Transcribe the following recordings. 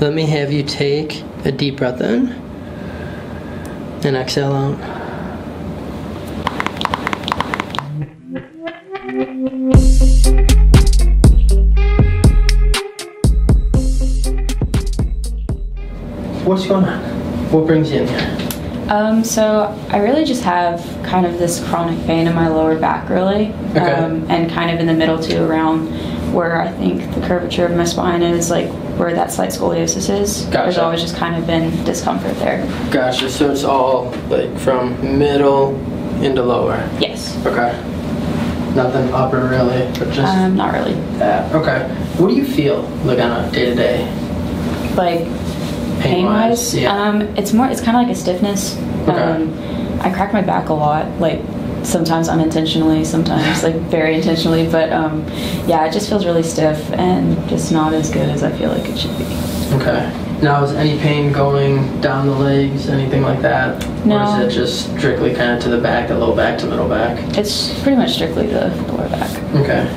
Let me have you take a deep breath in and exhale out. What's going on? What brings you in here? Um, so I really just have kind of this chronic pain in my lower back, really, Okay. um, and kind of in the middle too, around where I think the curvature of my spine is, like where that slight scoliosis is. There's always just kind of been discomfort there. Gotcha. So it's all like from middle into lower. Yes. Okay. Nothing upper really, but just Um, not really. that. Okay. What do you feel like on a day to day? Like pain wise, Yeah. um, it's more. It's kind of like a stiffness. Okay. Um, I crack my back a lot, like sometimes unintentionally, sometimes like very intentionally. But um, yeah, it just feels really stiff and just not as good as I feel like it should be. Okay. Now, is any pain going down the legs, anything like that? No. Or is it just strictly kind of to the back, the low back to middle back? It's pretty much strictly the lower back. Okay.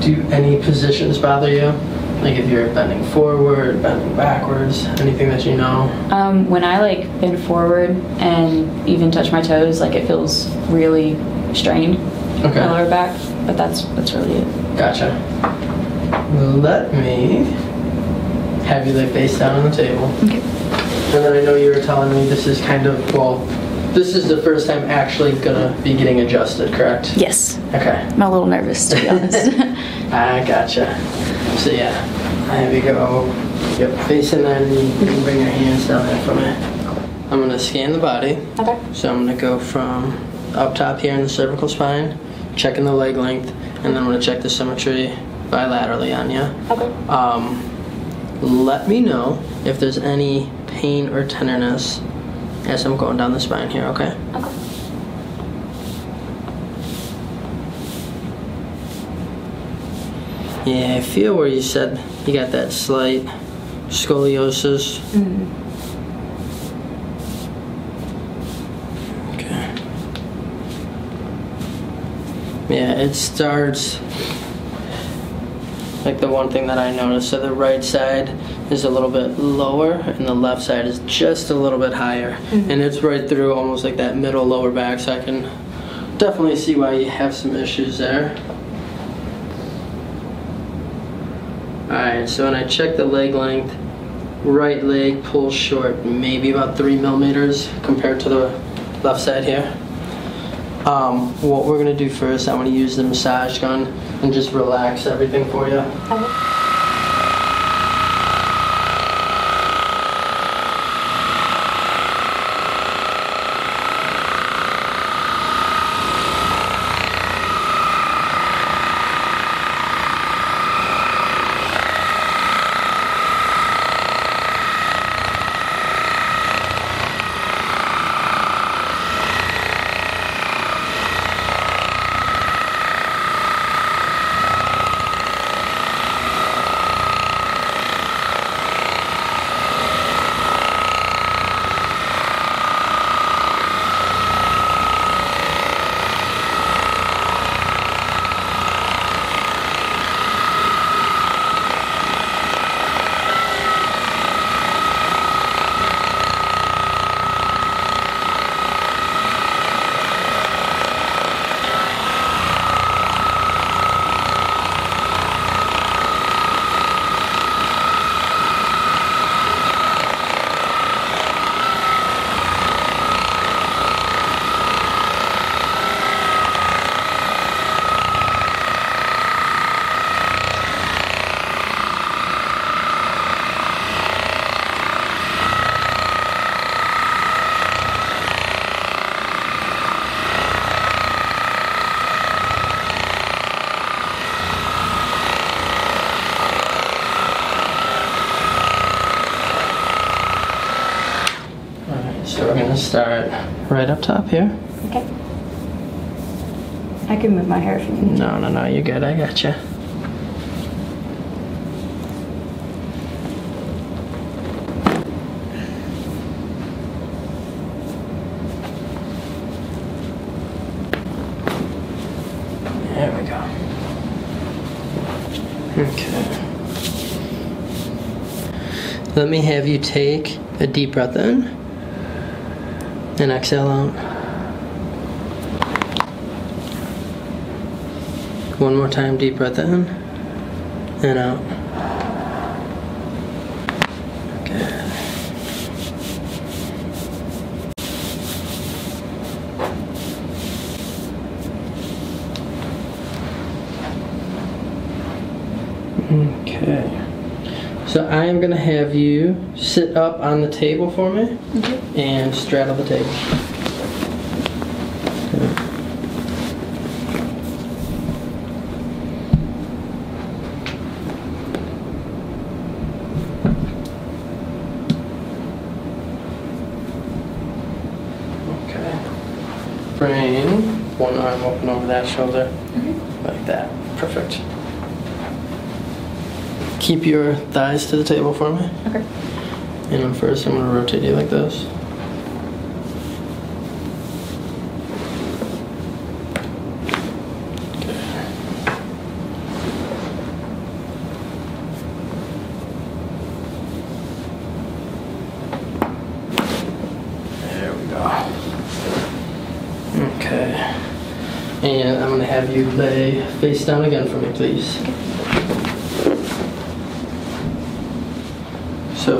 Do any positions bother you? Like if you're bending forward, bending backwards, anything that you know? Um, when I like bend forward and even touch my toes, like it feels really strained. Okay. My lower back, but that's that's really it. Gotcha. Let me have you lay face down on the table. Okay. And then I know you were telling me this is kind of, well, this is the first time actually gonna be getting adjusted, correct? Yes. Okay. I'm a little nervous to be honest. I gotcha. So yeah, I have you go, yep, facing that knee. You can bring your hands down there for me. I'm gonna scan the body. okay. So I'm gonna go from up top here in the cervical spine, checking the leg length, and then I'm gonna check the symmetry bilaterally on you. Okay. Um, let me know if there's any pain or tenderness as I'm going down the spine here, okay? Okay. Yeah, I feel where you said you got that slight scoliosis. Mm-hmm. Okay. Yeah, it starts like the one thing that I noticed. So the right side is a little bit lower, and the left side is just a little bit higher, mm-hmm. and it's right through almost like that middle lower back. So I can definitely see why you have some issues there. Alright, so when I check the leg length, right leg pulls short, maybe about three millimeters compared to the left side here. Um, what we're gonna do first, I'm gonna use the massage gun and just relax everything for you. Alright, so we're gonna start right up top here. Okay. I can move my hair if you need. No, no, no, you're good. I got you. There we go. Okay. Let me have you take a deep breath in and exhale out. One more time, deep breath in and out. Good. Okay. So I am gonna have you sit up on the table for me mm-hmm. and straddle the table. Okay. Bring one arm open over that shoulder, mm-hmm. like that. Perfect. Keep your thighs to the table for me. Okay. And then first I'm gonna rotate you like this. There we go. Okay. And I'm gonna have you lay face down again for me, please. So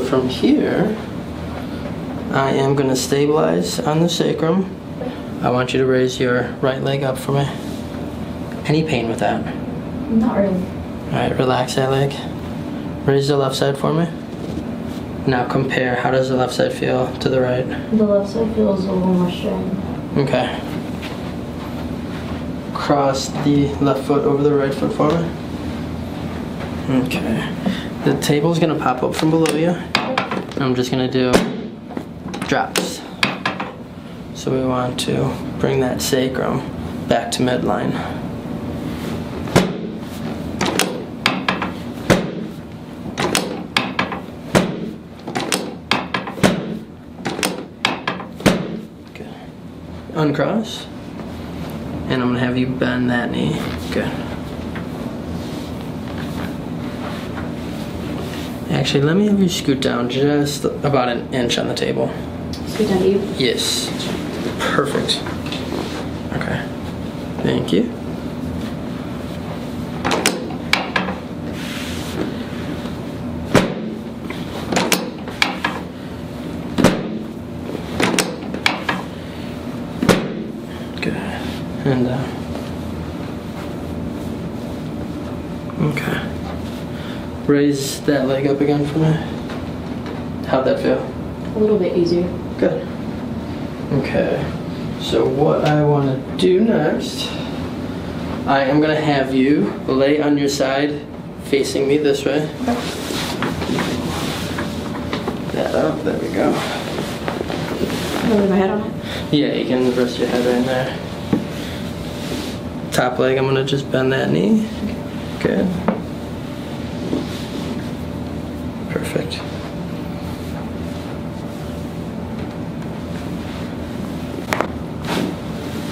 from here, I am going to stabilize on the sacrum. I want you to raise your right leg up for me. Any pain with that? Not really. All right, relax that leg. Raise the left side for me. Now compare. How does the left side feel to the right? The left side feels a little more strained. Okay. Cross the left foot over the right foot for me. Okay. The table's gonna pop up from below you. I'm just gonna do drops. So we want to bring that sacrum back to midline. Good. Uncross. And I'm gonna have you bend that knee. Good. Actually, let me have you scoot down just about an inch on the table. Scoot down to you. Yes. Perfect. Okay. Thank you. Good. And uh Okay. Raise that leg up again for me. How'd that feel? A little bit easier. Good. Okay. So what I want to do next, I am going to have you lay on your side facing me this way. Okay. That up. There we go. Can my head on it? Yeah, you can rest your head right there. Top leg, I'm going to just bend that knee. Good. Perfect.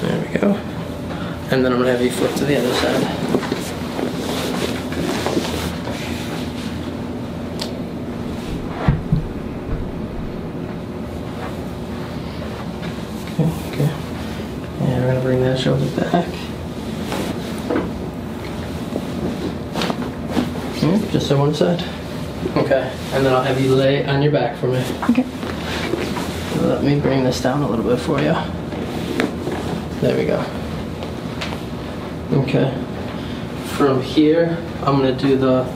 There we go. And then I'm gonna have you flip to the other side. Okay, okay. And we're gonna bring that shoulder back. Okay, just on one side. Okay, and then I'll have you lay on your back for me. Okay. Let me bring this down a little bit for you. There we go. Okay. From here, I'm gonna do the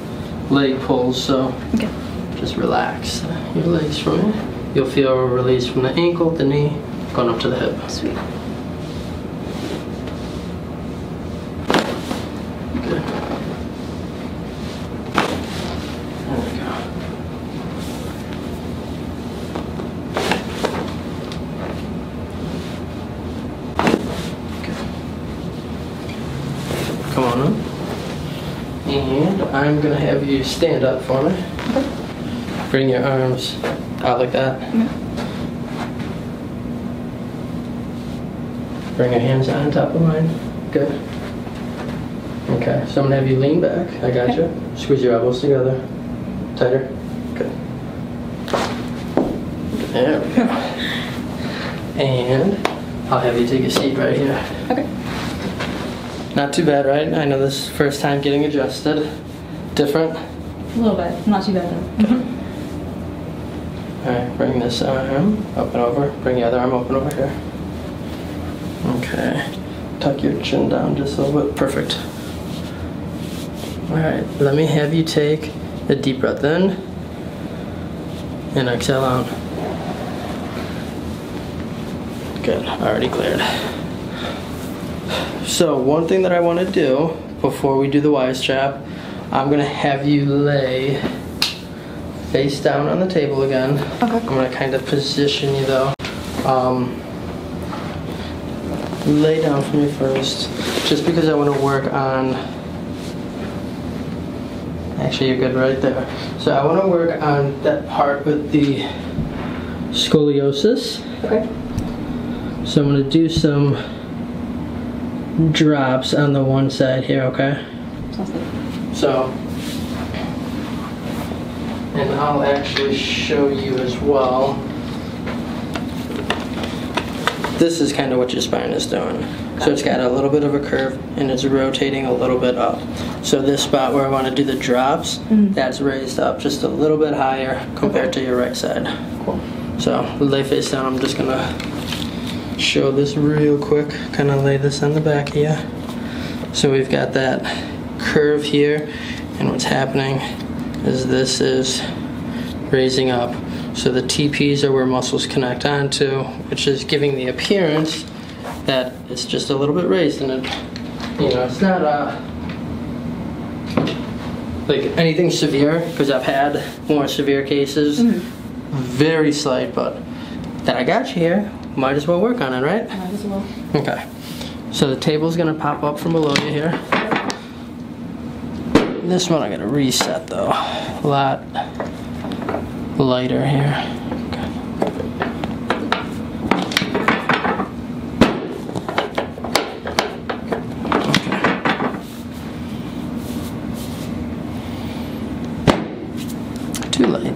leg pulls, so Okay. just relax your legs for me. You'll feel a release from the ankle, the knee, going up to the hip. Sweet. Come on up. And I'm gonna have you stand up for me. Bring your arms out like that. Bring your hands on top of mine. Good. Okay, so I'm gonna have you lean back. I got you. Squeeze your elbows together. Tighter. Good. There we go. And I'll have you take a seat right here. Okay. Not too bad, right? I know this is first time getting adjusted. Different? A little bit. Not too bad though. Mm-hmm. All right, bring this arm up and over. Bring the other arm open over here. Okay. Tuck your chin down just a little bit. Perfect. All right, let me have you take a deep breath in and exhale out. Good, already cleared. So, one thing that I want to do before we do the Y strap, I'm going to have you lay face down on the table again. Okay. I'm gonna kind of position you though. Um, lay down for me first, just because I want to work on. Actually, you're good right there. So I want to work on that part with the scoliosis. Okay. So I'm gonna do some drops on the one side here. Okay. So, and I'll actually show you as well. This is kind of what your spine is doing. So it's got a little bit of a curve and it's rotating a little bit up. So this spot where I want to do the drops, mm. that's raised up just a little bit higher compared to your right side. Cool. So lay face down. I'm just gonna show this real quick. Kind of lay this on the back of you. So we've got that curve here, and what's happening is this is raising up. So the TPs are where muscles connect onto, which is giving the appearance that it's just a little bit raised, and it, you know, it's not uh, like anything severe because I've had more severe cases. Very slight, but that I got you here. Might as well work on it, right? Might as well. Okay. So the table's gonna pop up from below you here. This one I gotta reset though. A lot lighter here. Okay. Okay. Too light.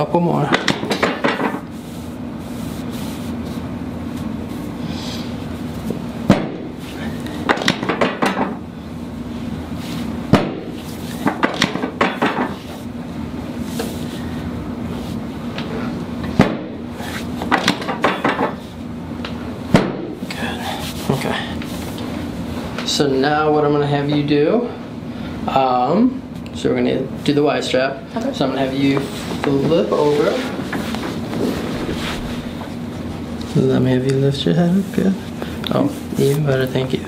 Couple more. So now what I'm gonna have you do, um, so we're gonna do the Y strap. Okay. So I'm gonna have you flip over. Let me have you lift your head up. Good. Oh, even better. Thank you.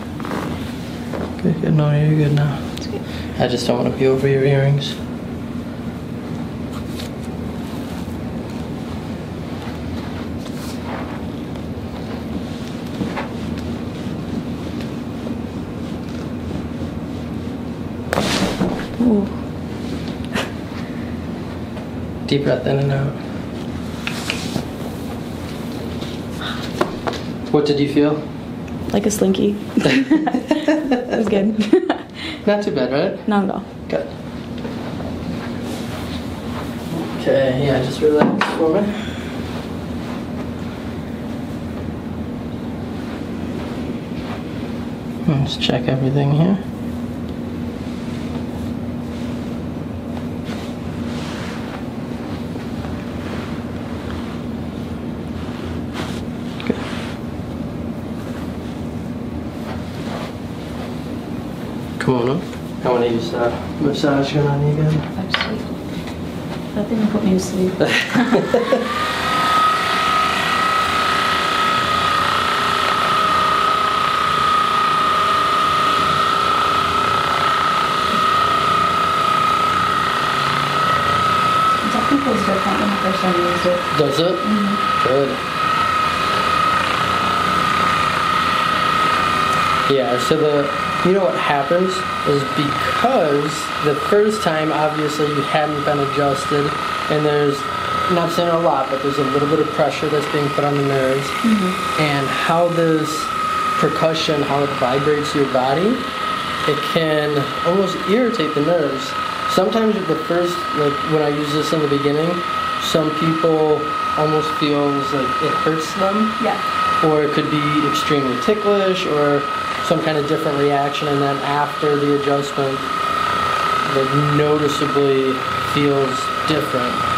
Good. Good. No, you're good now. That's good. I just don't want to be over your earrings. Deep breath in and out. What did you feel? Like a slinky. that was good. Not too bad, right? Not at all. Good. Okay, yeah, just relax for me. Let's check everything here. Come on up. I want to use that massage gun on you again. Actually, that didn't put me to sleep. feels different than the first time I used it. Does it? Mm -hmm. Good. Yeah, so the you know what happens is because the first time obviously you hadn't been adjusted and there's not saying a lot, but there's a little bit of pressure that's being put on the nerves mm-hmm. and how this percussion, how it vibrates your body, it can almost irritate the nerves. Sometimes with the first, like when I use this in the beginning, some people almost feels like it hurts them Yeah. or it could be extremely ticklish or some kind of different reaction and then after the adjustment it noticeably feels different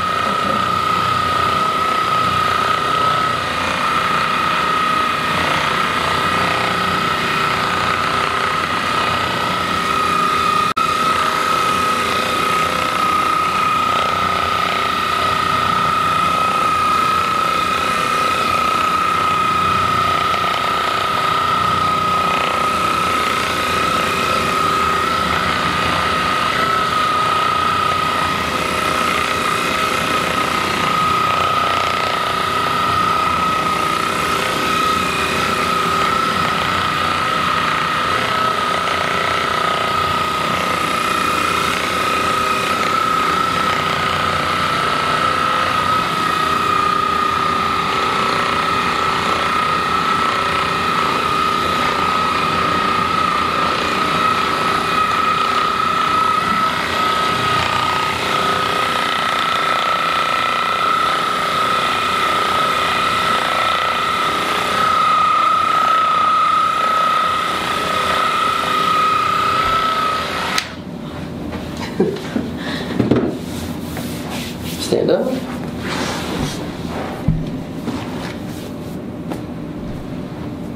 stand up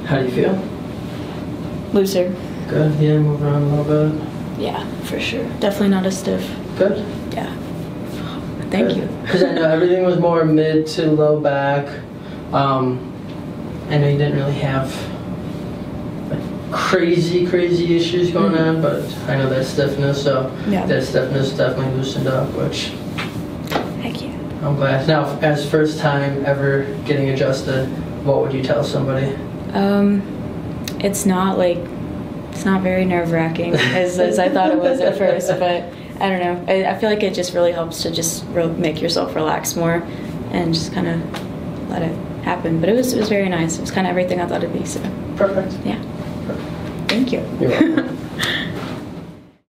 how do you feel Looser. good yeah move around a little bit Yeah, for sure. Definitely not as stiff. good Yeah. Thank you. Because I know everything was more mid to low back. Um, I know you didn't really have like, crazy, crazy issues going on, but I know that stiffness, so Yeah. that stiffness definitely loosened up, which Thank you. I'm glad. Now, as first time ever getting adjusted, what would you tell somebody? Um, it's not like it's not very nerve wracking as, as I thought it was at first, but I don't know. I, I feel like it just really helps to just re- make yourself relax more and just kind of let it happen. But it was it was very nice. It was kind of everything I thought it'd be. So Perfect. yeah, thank you. You're welcome.